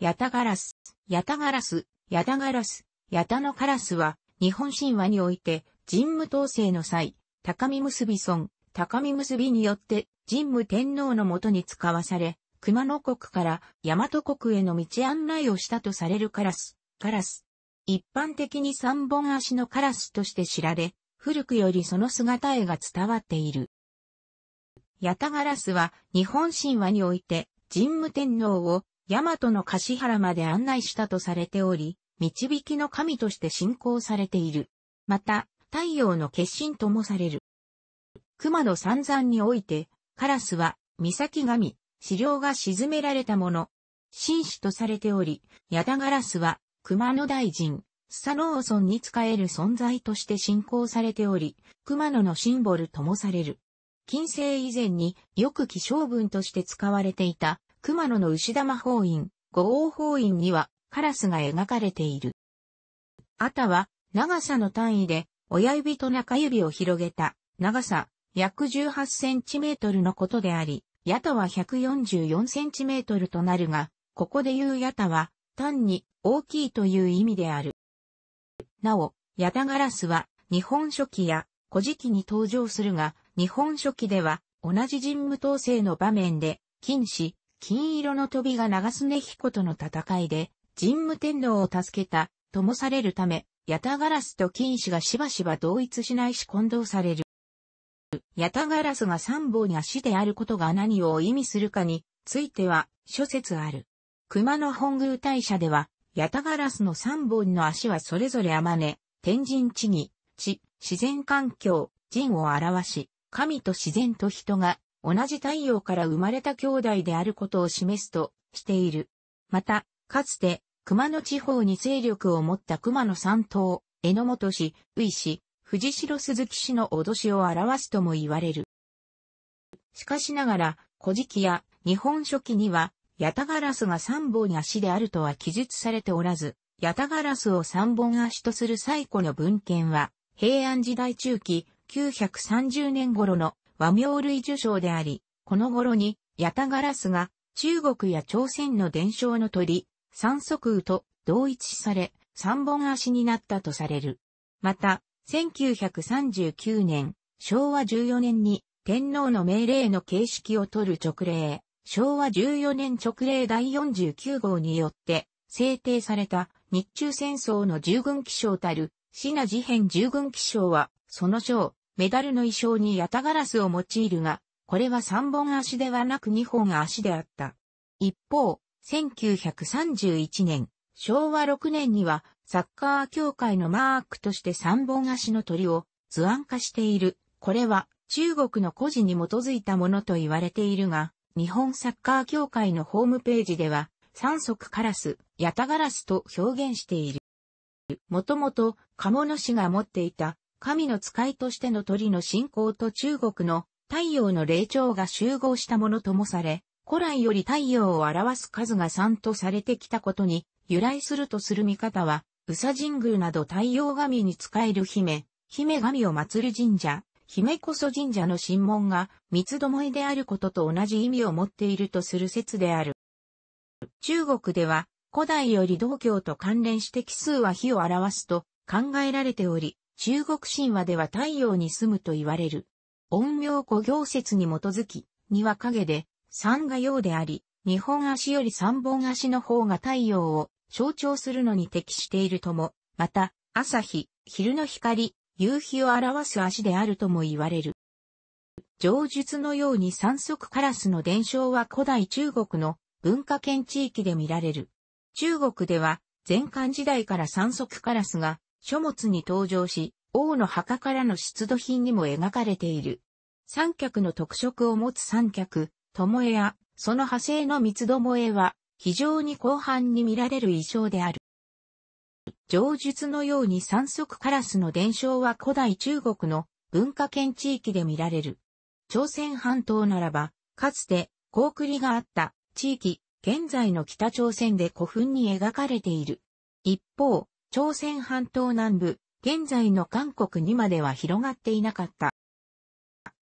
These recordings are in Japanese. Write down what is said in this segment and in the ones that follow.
ヤタガラス、ヤタガラス、ヤタガラス、ヤタのカラスは、日本神話において、神武統制の際、高見結び村、高見結びによって、神武天皇のもとに使わされ、熊野国から大和国への道案内をしたとされるカラス、カラス。一般的に三本足のカラスとして知られ、古くよりその姿絵が伝わっている。ヤタガラスは日本神話において神武天皇を大和の橿原まで案内したとされており、導きの神として信仰されている。また、太陽の化身ともされる。熊野三山において、カラスは、岬神、資料が沈められたもの、紳士とされており、ヤダガラスは、熊野大臣、スサノーソンに仕える存在として信仰されており、熊野のシンボルともされる。近世以前によく気象文として使われていた熊野の牛玉法院、五王法院にはカラスが描かれている。あたは長さの単位で親指と中指を広げた長さ約18センチメートルのことであり、ヤタは144センチメートルとなるが、ここで言うヤタは単に大きいという意味である。なお、ヤタガラスは日本書紀や古事記に登場するが、日本書紀では同じ人務統制の場面で、金氏、金色の飛びが長須根彦との戦いで、神武天皇を助けた、ともされるため、ヤタガラスと金氏がしばしば同一しないし混同される。ヤタガラスが三本足であることが何を意味するかについては諸説ある。熊野本宮大社では、ヤタガラスの三本の足はそれぞれ天音、天神地義、地、自然環境、人を表し、神と自然と人が同じ太陽から生まれた兄弟であることを示すとしている。また、かつて、熊野地方に勢力を持った熊野三島、榎本氏、宇氏、藤代鈴木氏の脅しを表すとも言われる。しかしながら、古事記や日本書紀には、ヤタガラスが三本足であるとは記述されておらず、ヤタガラスを三本足とする最古の文献は、平安時代中期930年頃の和名類受賞であり、この頃に、ヤタガラスが中国や朝鮮の伝承の鳥、三足羽と同一され、三本足になったとされる。また、1939年、昭和14年に天皇の命令の形式を取る直令、昭和14年直令第49号によって制定された日中戦争の従軍記章たる、シナ事変従軍記章は、その章、メダルの衣装にヤタガラスを用いるが、これは3本足ではなく2本足であった。一方、1931年、昭和6年にはサッカー協会のマークとして三本足の鳥を図案化している。これは中国の古事に基づいたものと言われているが、日本サッカー協会のホームページでは三足カラス、ヤタガラスと表現している。もともと、鴨の氏が持っていた神の使いとしての鳥の信仰と中国の太陽の霊長が集合したものともされ、古来より太陽を表す数が3とされてきたことに由来するとする見方は、宇佐神宮など太陽神に仕える姫、姫神を祀る神社、姫こそ神社の神門が三つどもえであることと同じ意味を持っているとする説である。中国では古代より道教と関連して奇数は火を表すと考えられており、中国神話では太陽に住むと言われる。陰陽古行説に基づき、には影で、三が陽であり、二本足より三本足の方が太陽を象徴するのに適しているとも、また、朝日、昼の光、夕日を表す足であるとも言われる。上述のように三足カラスの伝承は古代中国の文化圏地域で見られる。中国では前漢時代から三足カラスが書物に登場し、王の墓からの出土品にも描かれている。三脚の特色を持つ三脚、巴や、その派生の三つどもえは、非常に広範に見られる衣装である。上述のように三足カラスの伝承は古代中国の文化圏地域で見られる。朝鮮半島ならば、かつて、高栗があった地域、現在の北朝鮮で古墳に描かれている。一方、朝鮮半島南部、現在の韓国にまでは広がっていなかった。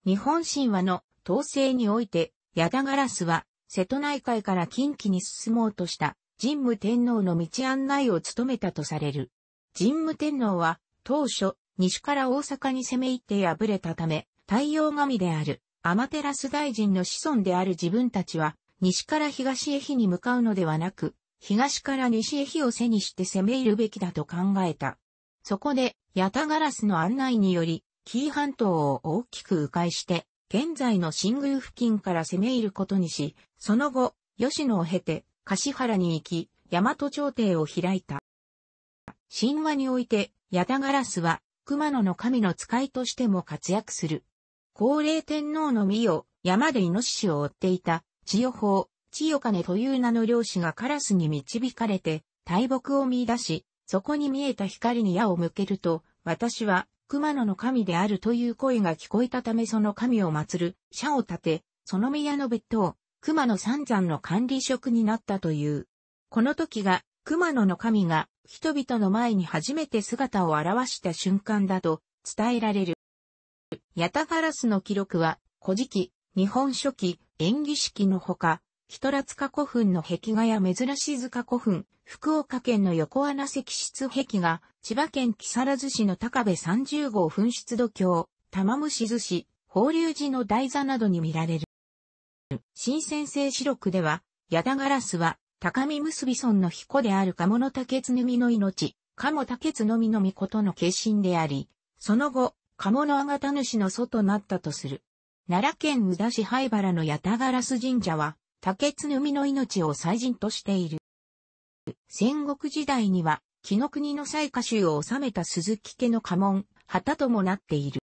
日本神話の統制において、ヤダガラスは瀬戸内海から近畿に進もうとした神武天皇の道案内を務めたとされる。神武天皇は当初、西から大阪に攻め入って敗れたため、太陽神である、アマテラス大臣の子孫である自分たちは、西から東へ火に向かうのではなく、東から西へ火を背にして攻め入るべきだと考えた。そこで、ヤタガラスの案内により、紀伊半島を大きく迂回して、現在の新宮付近から攻め入ることにし、その後、吉野を経て、橿原に行き、大和朝廷を開いた。神話において、ヤタガラスは、熊野の神の使いとしても活躍する。高齢天皇の御代、山でイノシシを追っていた、千代法、千代金という名の漁師がカラスに導かれて、大木を見出し、そこに見えた光に矢を向けると、私は、熊野の神であるという声が聞こえたためその神を祀る、社を立て、その宮の別当、熊野三山の管理職になったという。この時が、熊野の神が人々の前に初めて姿を現した瞬間だと伝えられる。ヤタガラスの記録は、古事記、日本書紀、演技式のほか、人ら塚古墳の壁画や珍し塚古墳、福岡県の横穴石室壁画、千葉県木更津市の高部30号噴出土橋、玉虫寿司、法隆寺の台座などに見られる。新鮮性四録では、ヤダガラスは高見結び村の彦である鴨の竹津みの命、鴨竹津のみのみことの化身であり、その後、鴨のあがた主の祖となったとする。奈良県宇田市灰原の八田ガラス神社は、竹津のみの命を祭神としている。戦国時代には、木の国の祭歌集を収めた鈴木家の家紋、旗ともなっている。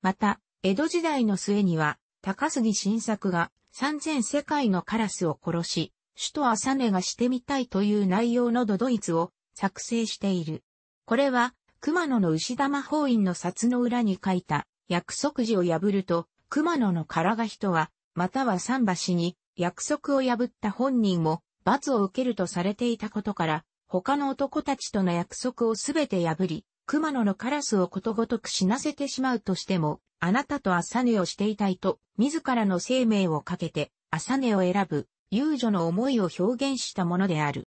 また、江戸時代の末には、高杉晋作が三千世界のカラスを殺し、首都朝根がしてみたいという内容のドドイツを作成している。これは、熊野の牛玉法院の札の裏に書いた約束時を破ると、熊野の唐が人は、または桟橋に約束を破った本人も罰を受けるとされていたことから、他の男たちとの約束をすべて破り、熊野のカラスをことごとく死なせてしまうとしても、あなたと朝寝をしていたいと、自らの生命をかけて、朝寝を選ぶ遊女の思いを表現したものである。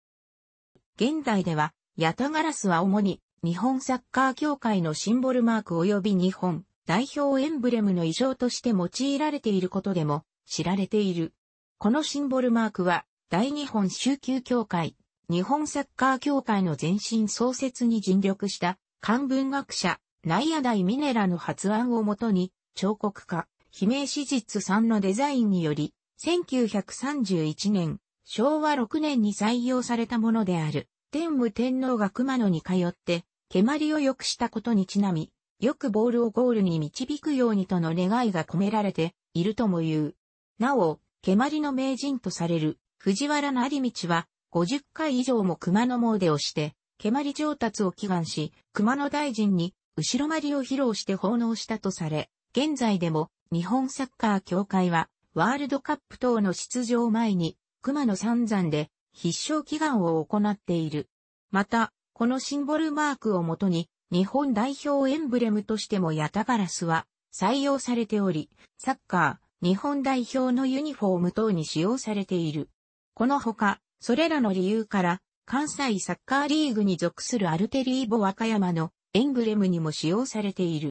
現代では、ヤタガラスは主に日本サッカー協会のシンボルマーク及び日本代表エンブレムの衣装として用いられていることでも知られている。このシンボルマークは大日本宗教協会、日本サッカー協会の前身創設に尽力した漢文学者、内野大ミネラの発案をもとに彫刻家、姫史実さんのデザインにより1931年、昭和6年に採用されたものである。天武天皇が熊野に通って、蹴鞠を良くしたことにちなみ、よくボールをゴールに導くようにとの願いが込められているとも言う。なお、蹴鞠の名人とされる藤原成道は50回以上も熊野詣をして、蹴鞠上達を祈願し、熊野大臣に後ろ鞠を披露して奉納したとされ、現在でも日本サッカー協会はワールドカップ等の出場前に、熊野三山で必勝祈願を行っている。また、このシンボルマークをもとに、日本代表エンブレムとしてもヤタガラスは採用されており、サッカー、日本代表のユニフォーム等に使用されている。このほか、それらの理由から、関西サッカーリーグに属するアルテリーボ和歌山のエンブレムにも使用されている。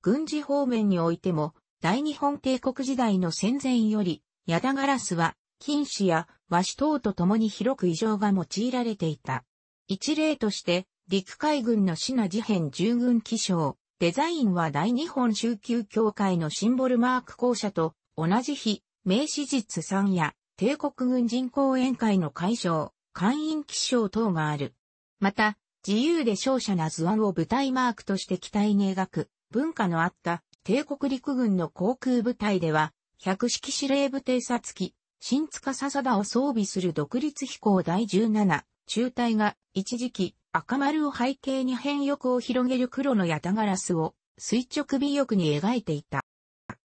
軍事方面においても、大日本帝国時代の戦前より、ヤダガラスは、金糸や和紙等と共に広く異常が用いられていた。一例として、陸海軍のシナ事変従軍機章、デザインは大日本宗教協会のシンボルマーク校舎と同じ日、名史実さんや帝国軍人講演会の会場、会員機章等がある。また、自由で勝者な図案を舞台マークとして機体に描く文化のあった帝国陸軍の航空部隊では、百式司令部偵察機、新塚笹田を装備する独立飛行第17中隊が一時期赤丸を背景に変翼を広げる黒のヤタガラスを垂直尾翼に描いていた。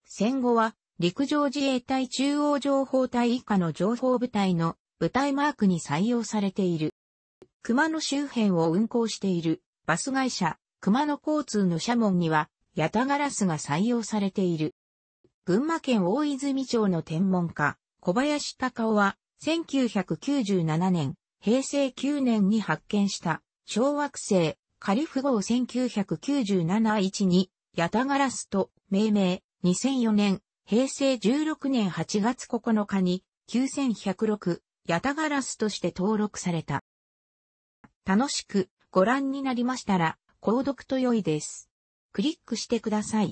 戦後は陸上自衛隊中央情報隊以下の情報部隊の部隊マークに採用されている。熊野周辺を運行しているバス会社熊野交通の社門にはヤタガラスが採用されている。群馬県大泉町の天文家、小林隆夫は、1997年、平成9年に発見した小惑星カリフ号1997-12ヤタガラスと命名2004年、平成16年8月9日に9106ヤタガラスとして登録された。楽しくご覧になりましたら、購読と良いです。クリックしてください。